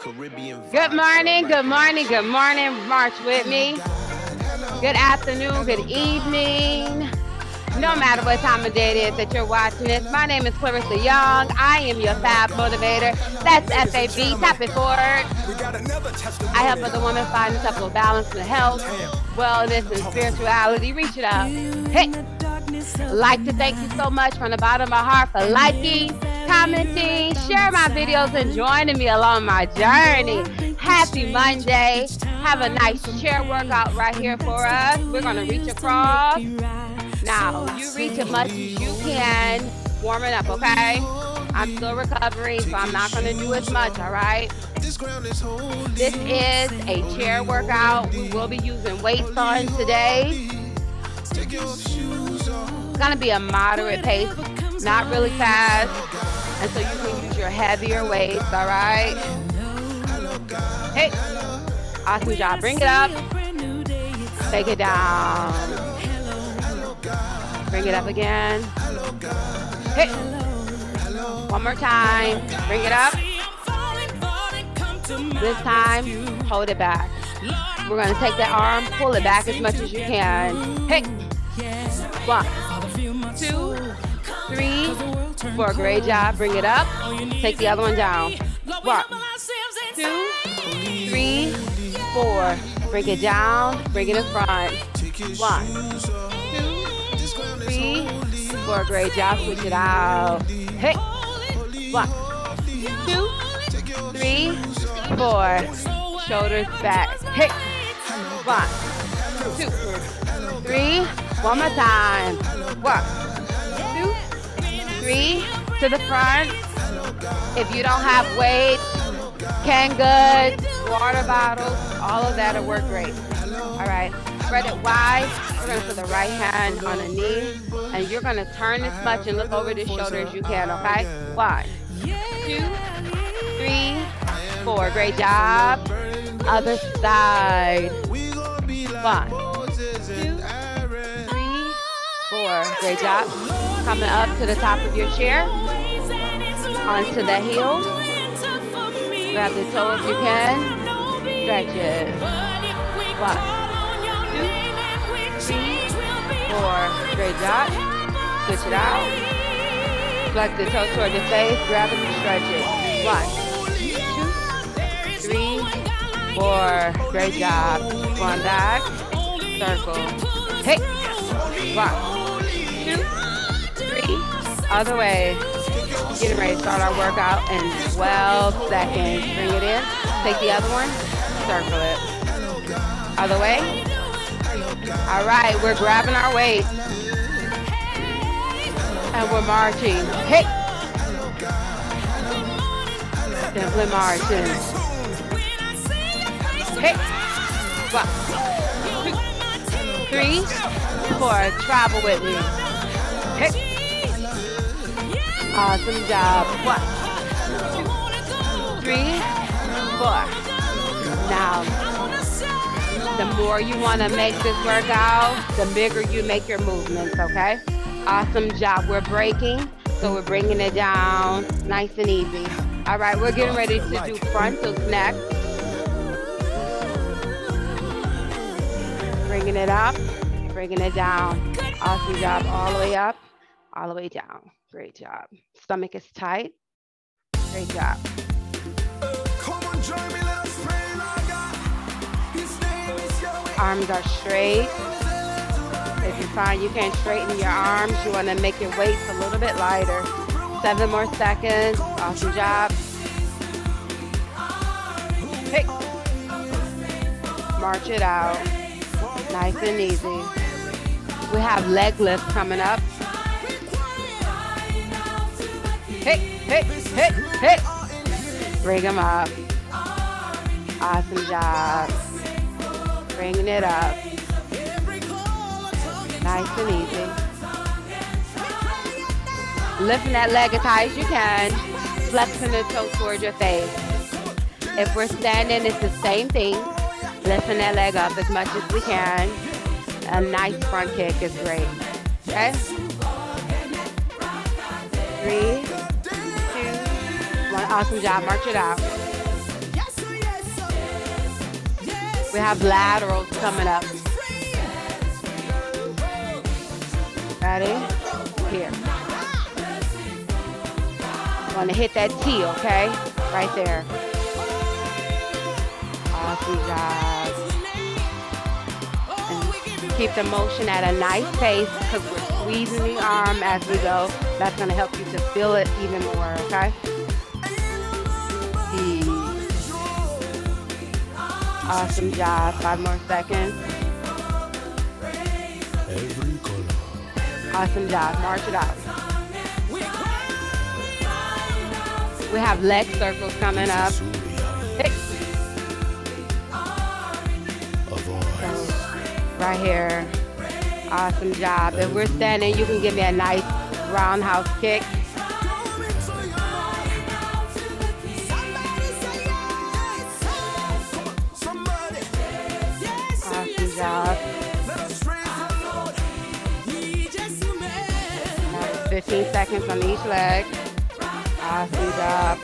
Caribbean. Good morning, good morning, good morning. March with me. Good afternoon, good evening. No matter what time of day it is that you're watching this, my name is Clarissa Young. I am your Fab Motivator. That's FAB. Tap it forward. I help other women find a couple of balance in health, wellness, and spirituality. Reach it out. Hey, like to thank you so much from the bottom of my heart for liking, commenting, share my videos, and joining me along my journey. Happy Monday. Have a nice chair workout right here for us. We're going to reach across. Now, you reach as much as you can, warming up, okay? I'm still recovering, so I'm not going to do as much, all right? This is a chair workout. We will be using weights on today. It's going to be a moderate pace, not really fast. And so you can use your heavier weights, all right? Hey, awesome job. Bring it up. Take it down. Bring it up again. Hey. One more time. Bring it up. This time, hold it back. We're going to take that arm, pull it back as much as you can. Hey. One, two, three, four. Great job. Bring it up. Take the other one down. One, two, three, four. Bring it down. Bring it in front. One, three, four. Great job. Switch it out. Hey. One, two, three, four. Shoulders back. Hey. One, two, three. One more time. One, two, three. To the front. If you don't have weights, canned goods, water bottles, all of that will work great. All right. Spread it wide. We're to put the right hand on the knee. And you're going to turn as much and look over the shoulder as you can, okay? One, two, three, four. Great job. Other side. One, two, three, four. Great job. Coming up to the top of your chair. Onto the heel. Grab the toe if you can. Stretch it. One four. Great job. Switch it out. Flex the toe toward your face. Grab it and stretch it. One, two, three, four. Great job. One back. Circle. Hey. One, two, three. Other way. Getting ready to start our workout in 12 seconds. Bring it in. Take the other one. Circle it. Other way. All right, we're grabbing our weight. And we're marching. Hey! Simply marching. Hey! One, two, three, four. Travel with me. Hey! Awesome job. One, two, three, four. Now, the more you want to make this workout, the bigger you make your movements, okay? Awesome job. We're breaking, so we're bringing it down nice and easy. All right, we're getting ready to do frontals next. Bringing it up, bringing it down. Awesome job. All the way up, all the way down. Great job. Stomach is tight. Great job. Arms are straight. If you find you can't straighten your arms, you want to make your weights a little bit lighter. Seven more seconds. Awesome job. Hey. March it out. Nice and easy. We have leg lifts coming up. Hey, hey, hey. Bring them up. Awesome job. Bringing it up. Nice and easy. Lifting that leg as high as you can. Flexing the toe towards your face. If we're standing, it's the same thing. Lifting that leg up as much as we can. A nice front kick is great. Okay? Three. Awesome job. March it out. We have laterals coming up. Ready? Here. Want to hit that T, okay? Right there. Awesome job. And keep the motion at a nice pace because we're squeezing the arm as we go. That's going to help you to feel it even more, okay? Awesome job. Five more seconds. Awesome job. March it out. We have leg circles coming up. right here. Awesome job. If we're standing, you can give me a nice roundhouse kick. 15 seconds on each leg. Awesome job.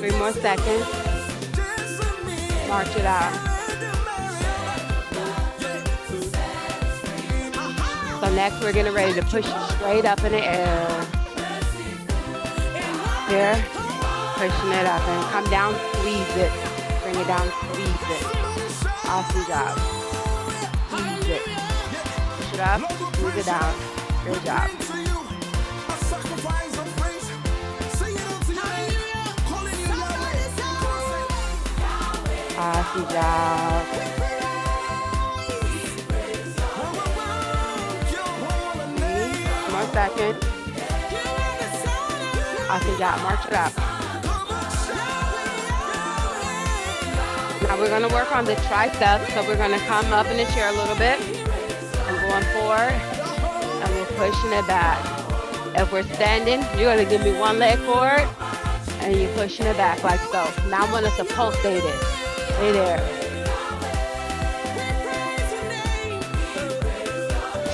Three more seconds. March it out. So next we're getting ready to push straight up in the air. Here, pushing it up and come down, squeeze it. Bring it down, squeeze it. Awesome job. Squeeze it. Push it up, squeeze it down. Good job. Awesome job. One second. Awesome job. March it up. Now we're going to work on the triceps. So we're going to come up in the chair a little bit. I'm going forward. Pushing it back. If we're standing, you're to give me one leg forward. And you're pushing it back like so. Now I want us to pulsate it. Stay there.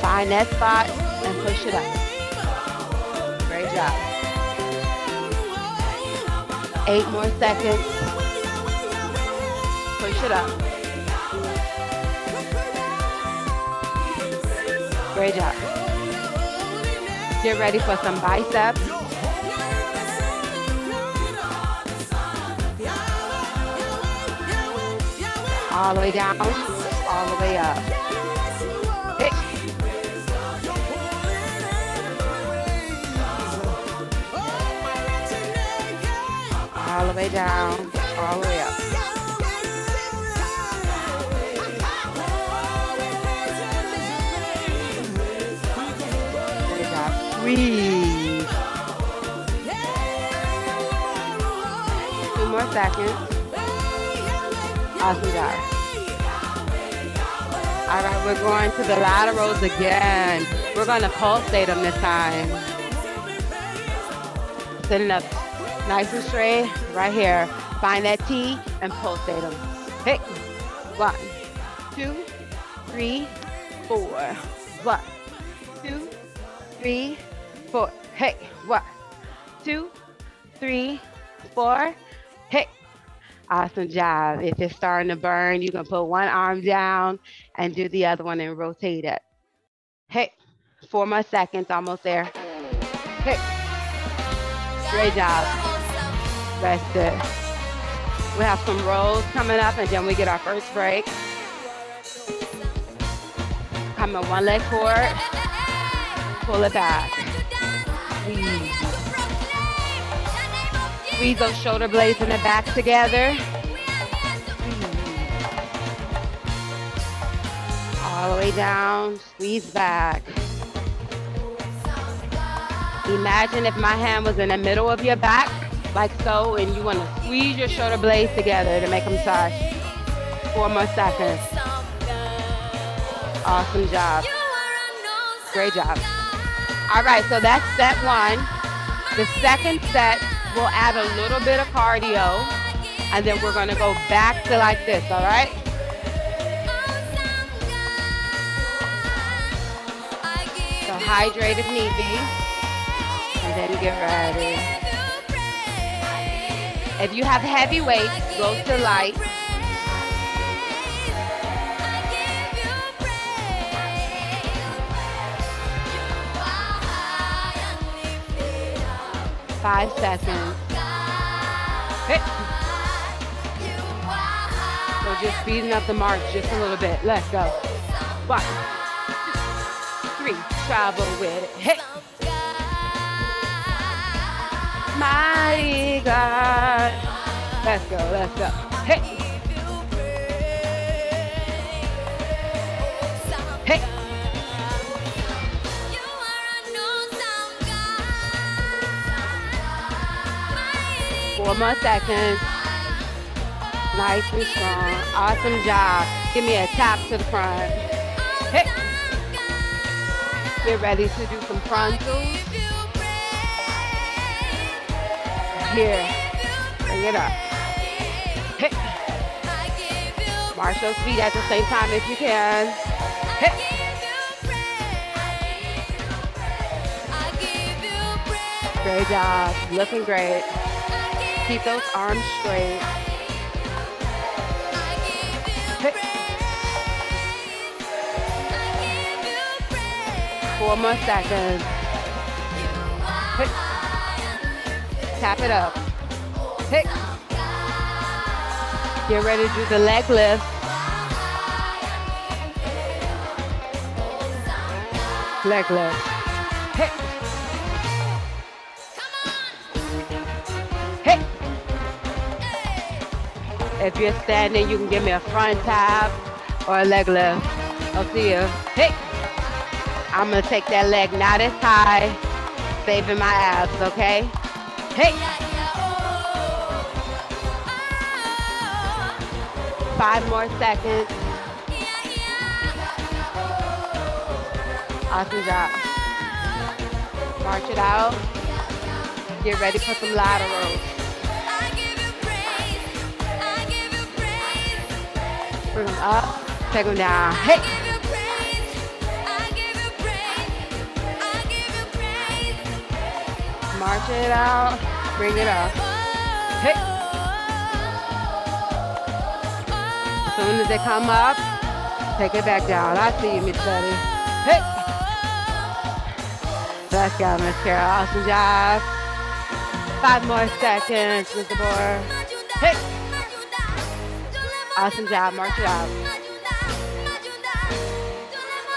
Find that spot and push it up. Great job. Eight more seconds. Push it up. Great job. Get ready for some biceps. All the way down, all the way up. All the way down, all the way up. Breathe. Two more seconds. Awesome job. All right, we're going to the laterals again. We're going to pulsate them this time. Sitting up nice and straight, right here. Find that T and pulsate them. Hey, one, two, three, four. One, two, three, four. Hey, one, two, three, four. Hey, Awesome job. If it's starting to burn, you can put one arm down and do the other one and rotate it. Hey, four more seconds, almost there. Hey, great job. That's it. We have some rolls coming up and then we get our first break. Come on, one leg forward. Pull it back. Squeeze. Those shoulder blades in the back together. All the way down, squeeze back. Imagine if my hand was in the middle of your back, like so, and you want to squeeze your shoulder blades together to make them touch. Four more seconds. Awesome job. Great job. All right, so that's set one. The second set, we'll add a little bit of cardio, and then we're gonna go back to like this, all right? So hydrate if need be, and then get ready. If you have heavy weights, go to light. Five seconds. Hit. So just speeding up the march just a little bit. Let's go. One, two, three. Travel with it. Hit. My God. Let's go, let's go. Hey. Hey. Four more second. Nice and strong. Awesome job. Give me a tap to the front. Hey. Get ready to do some frontals. Here. Bring it up. Hey. March those feet at the same time if you can. Hey. Great job. Looking great. Keep those arms straight. Four more seconds. Tap it up. Get ready to do the leg lift. Leg lift. If you're standing, you can give me a front tap or a leg lift. I'll see you. Hey. I'm gonna take that leg not as high, saving my abs, okay? Hey. Five more seconds. Awesome job. March it out. Get ready for some laterals. Bring them up. Take them down. Hey. March it out. Bring it up. Hey. As soon as they come up, take it back down. I see you, Miss Betty. Hey. Let's go, Miss Carol. Awesome job. Five more seconds, Mr. Boer. Awesome job. March it out.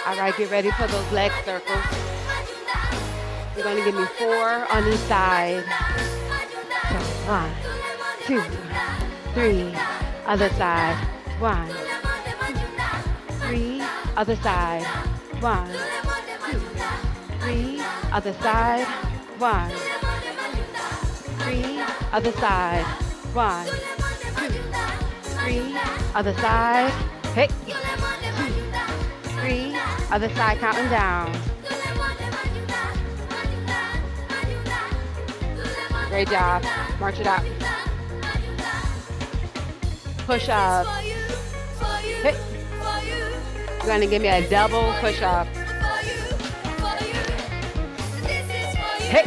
All right, get ready for those leg circles. You're going to give me four on each side. One, two, three, other side. One, three, other side. One, two, three, other side. One, three, other side. One, two, three, other side. Hey, two, three, other side, counting down. Great job. March it out. Push up. Hey. You're gonna give me a double push up. Hey.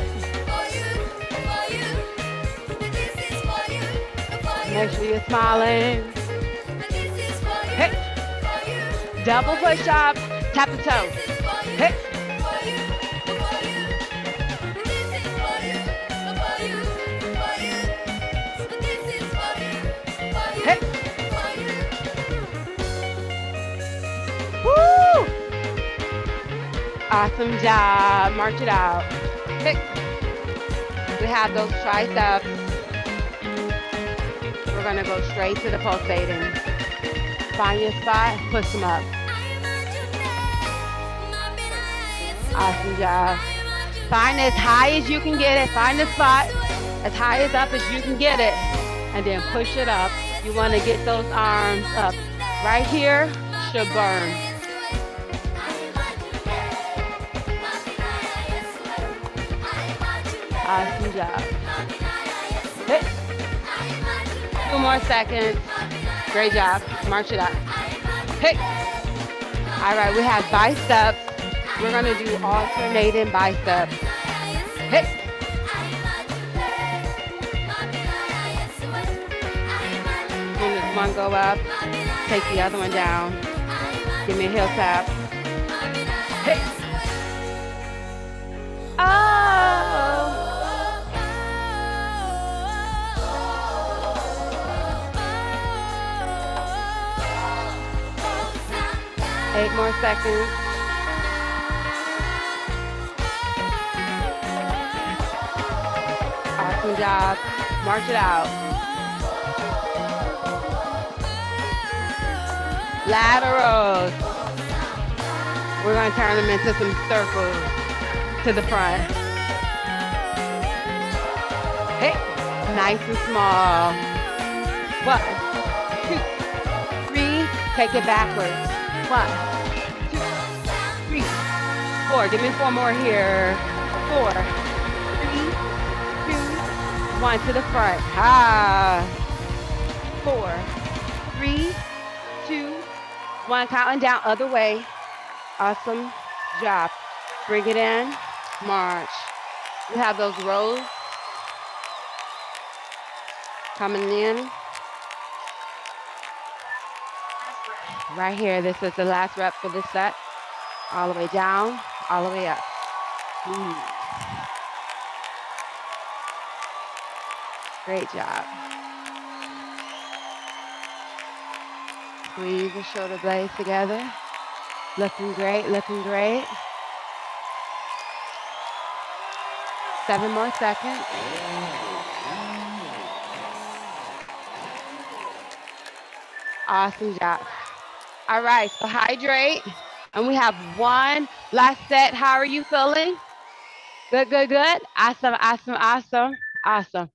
Make sure you're smiling. Double push up. Tap the toe. Woo! Awesome job. March it out. We have those triceps. We're gonna go straight to the pulsating. Find your spot, push them up. Awesome job. Find as high as you can get it. Find the spot as high as up as you can get it. And then push it up. You want to get those arms up. Right here should burn. Awesome job. Two more seconds. Great job. March it up. Hit. All right, we have biceps. We're gonna do alternating biceps. Soon as one go up, take the other one down. Give me a heel tap. Hit. Oh. Eight more seconds. Awesome job. March it out. Laterals. We're going to turn them into some circles to the front. Hey, nice and small. One, two, three. Take it backwards. One, two, three, four. Give me four more here. Four, three, two, one to the front. Ah. Four, three, two, one. Counting down other way. Awesome job. Bring it in. March. You have those rows coming in. Right here, this is the last rep for this set. All the way down, all the way up. Ooh. Great job. Squeeze the shoulder blades together. Looking great, looking great. Seven more seconds. Awesome job. All right, so hydrate. And we have one last set. How are you feeling? Good, good, good. Awesome, awesome, awesome, awesome.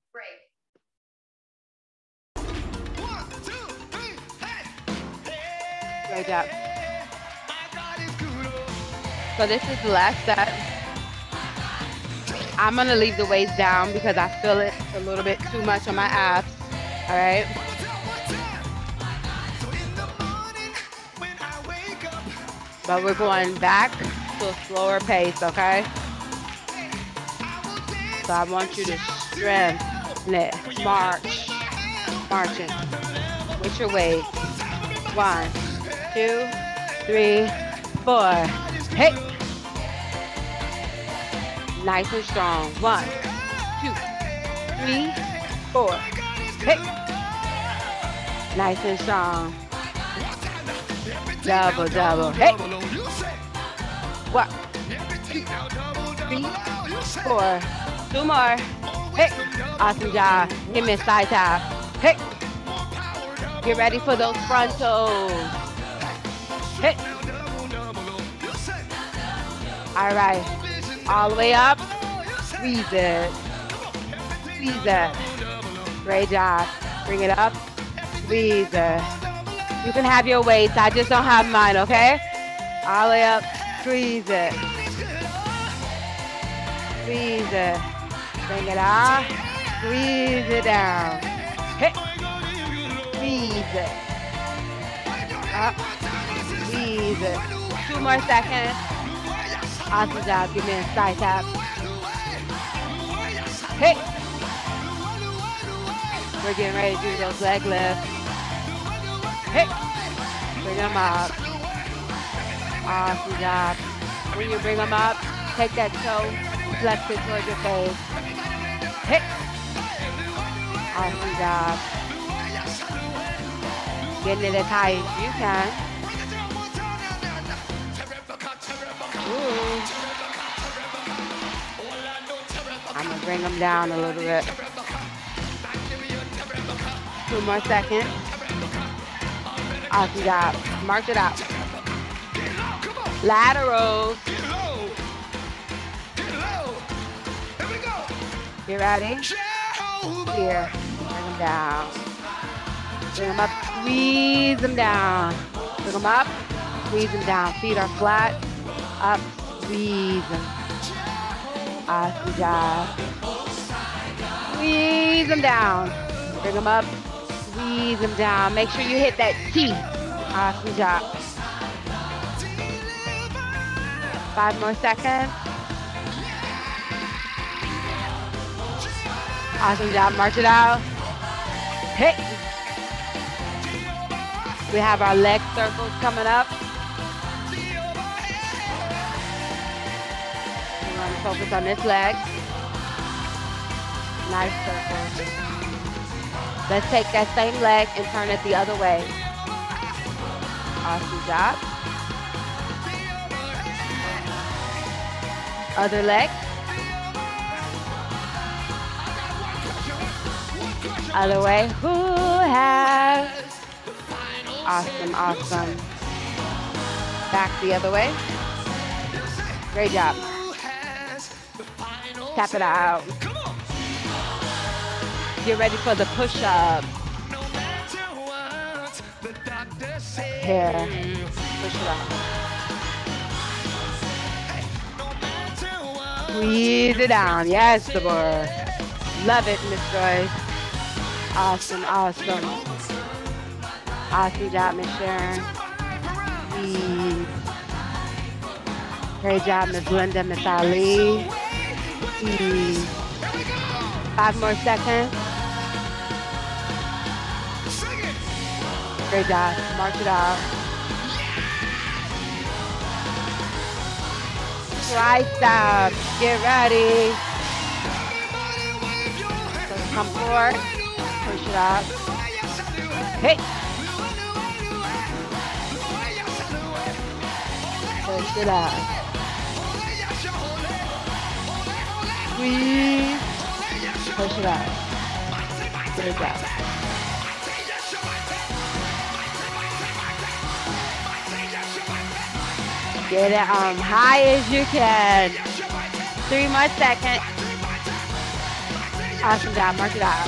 Great job. So this is the last set. I'm gonna leave the weights down because I feel it a little bit too much on my abs. All right. But we're going back to a slower pace, okay? So I want you to strengthen it. March. Marching. With your weight. One, two, three, four. Hey. Nice and strong. One, two, three, four. Hey. Nice and strong. Double, double. Hey. One, two, three, four. Two more. Hey. Awesome job. Give me a side tap. Hey. Get ready for those frontals. Hey. All right. All the way up. Squeeze it. Squeeze it. Great job. Bring it up. Squeeze it. You can have your weights. I just don't have mine, okay? All the way up. Squeeze it. Squeeze it. Bring it up. Squeeze it down. Hey. Squeeze it. Ah. Up. Squeeze it. Two more seconds. Awesome job. Give me a side tap. Hey. We're getting ready to do those leg lifts. Hey. Bring them up. Awesome job. When you bring them up, take that toe, flex it towards your face. Hey. Awesome job. Getting it as high as you can. Ooh. I'm gonna bring them down a little bit. Two more seconds. Awesome job. March it out. Laterals. You ready? Here. Bring them down. Bring them up. Squeeze them down. Bring them up. Squeeze them down. Feet are flat. Up. Squeeze them. Awesome job. Squeeze them down. Bring them up. Squeeze them down. Make sure you hit that T. Awesome job. Five more seconds. Awesome job. March it out. Hey. We have our leg circles coming up. We're going to focus on this leg. Nice circle. Let's take that same leg and turn it the other way. Awesome job. Other leg. Other way. Who has? Awesome, awesome. Back the other way. Great job. Tap it out. Get ready for the push-up. Here. Push it up. Squeeze it down. Yes, the boy. Love it, Miss Joyce. Awesome, awesome. Awesome job, Miss Sharon. Squeeze. Great job, Miss Linda, Miss Ali. Squeeze. Five more seconds. Great job. Mark it out. Tricep. Get ready. So come forward. Push it up. Hey. Push it up. Squeeze. Push it up. Good job. Get it um high as you can. Three more seconds. Awesome job. Mark it out.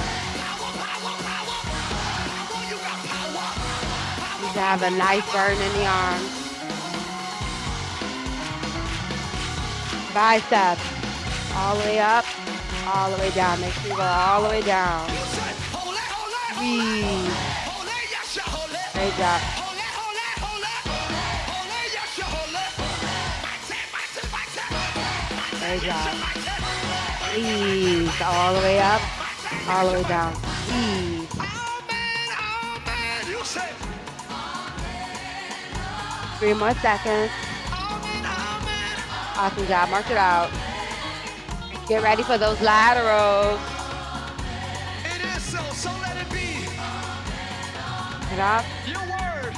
You have a nice burn in the arms. Biceps. All the way up, all the way down. Make sure you go all the way down. Squeeze. Great job. Great job. Squeeze. All the way up, all the way down. Squeeze. Three more seconds. Awesome job. Mark it out. Get ready for those laterals. It is so, so let it be. Get up. Your word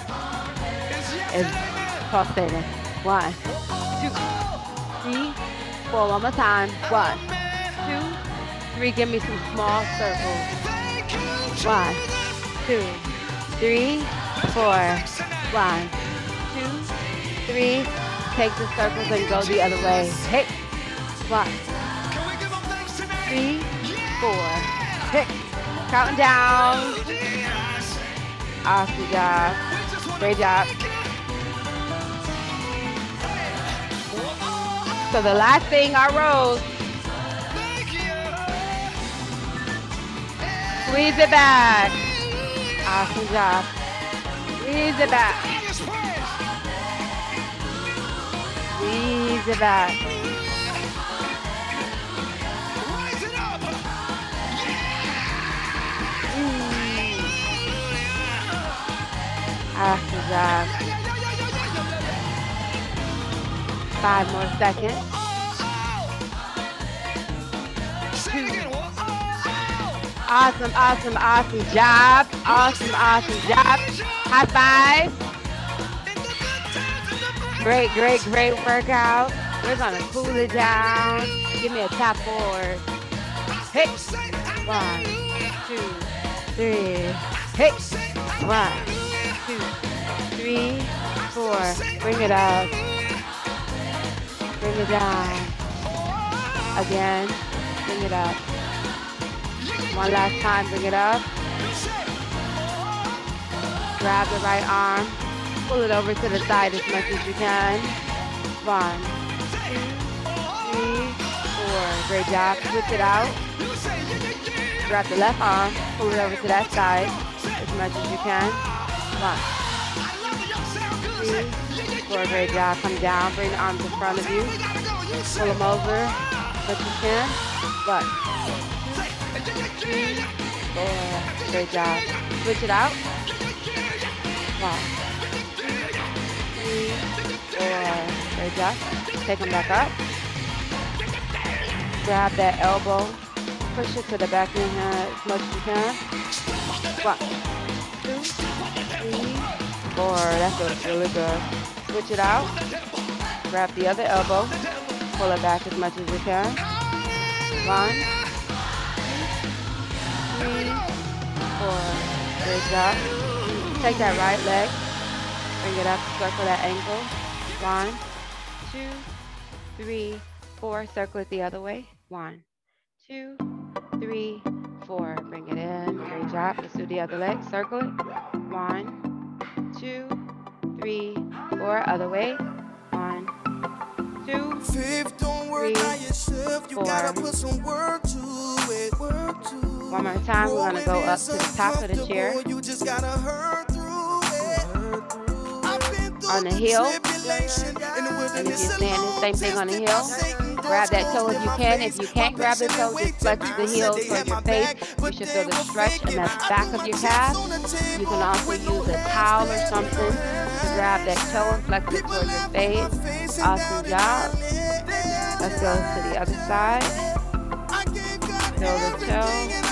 is yes Is and amen. pulsating. One, two, four. One more time. One, two, three. Give me some small circles. One, two, three, four. One, two, three. Take the circles and go the other way. Hit. One, three, four. Hit. Counting down. Awesome job. Great job. So the last thing I rose, squeeze it back. Awesome job. Squeeze it back. Squeeze it back. Awesome job. Five more seconds. Awesome, awesome, awesome job. Awesome, awesome job. High five. Great, great, great workout. We're gonna cool it down. Give me a tap forward. Hit. One, two, three. Hit. One, two, three, four. Bring it up. Bring it down. Again. Bring it up. One last time. Bring it up. Grab the right arm. Pull it over to the side as much as you can. One, two, three, four. Great job. Switch it out. Grab the left arm. Pull it over to that side as much as you can. One, two, four. Great job. Come down. Bring the arms in front of you. Pull them over as you can. Two, four. Great job. Switch it out. Four. Great job. Take them back up. Grab that elbow. Push it to the back of your hand as much as you can. One, two, three, four. That feels really good. Switch it out. Grab the other elbow. pull it back as much as you can. One, three, four. Good job. Take that right leg, bring it up, circle that ankle. One, two, three, four. Circle it the other way. One, two, three, four. Bring it in. Great job. Let's do the other leg. Circle it. One, two, three, four. Other way. One, two, Fifth, don't work three, yourself. You four. gotta put some work to it. Work to it. One more time. We're gonna go up to the top of the chair. On the heel. tribulation in the And if you're standing, same thing on the. Satan Grab that toe if you can. If you can't grab the toe, just flex the heel towards your face. You should feel the stretch in the back of your calf. You can also use a towel or something to grab that toe and flex it towards your face. Awesome job. Let's go to the other side. Feel the toe,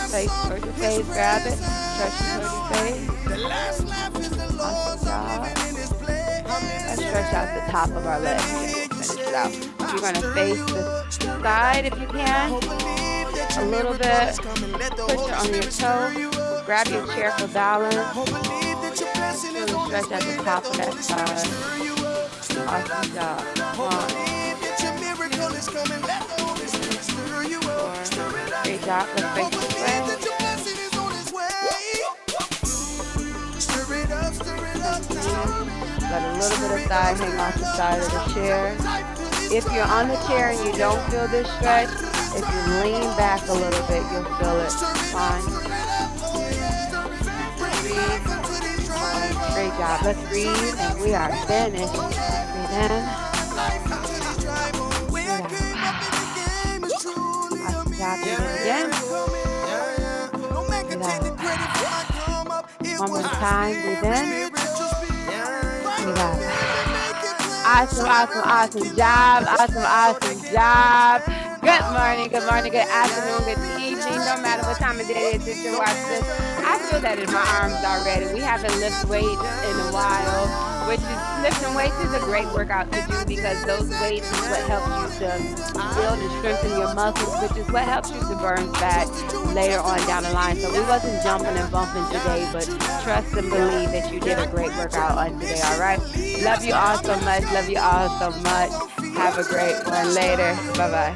face towards your face, grab it, stretch it towards your face. Awesome job. Let's out the top of our leg. Finish it out. You're gonna face the side if you can. A little bit. Push it on your toe. Grab your chair for balance. Really stretch at the top of that side. Awesome job. One, four. Great job. Let's face this Let a little bit of thigh hang off the side of the chair. If you're on the chair and you don't feel this stretch, if you lean back a little bit, you'll feel it. Fine. Breathe. Great job. Let's breathe and we are finished. Breathe in. Job. Again. One more time. Breathe in. Awesome, awesome, awesome job. Awesome, awesome job. Good morning, good morning, good afternoon, good evening. No matter what time of day it is you watch this. I feel that in my arms already. We haven't lifted weights in a while, which is lifting weights is a great workout to do because those weights is what helps you to build and strengthen your muscles, which is what helps you to burn fat later on down the line. So we wasn't jumping and bumping today, but trust and believe that you did a great workout on today, all right? Love you all so much. Love you all so much. Have a great one later. Bye-bye.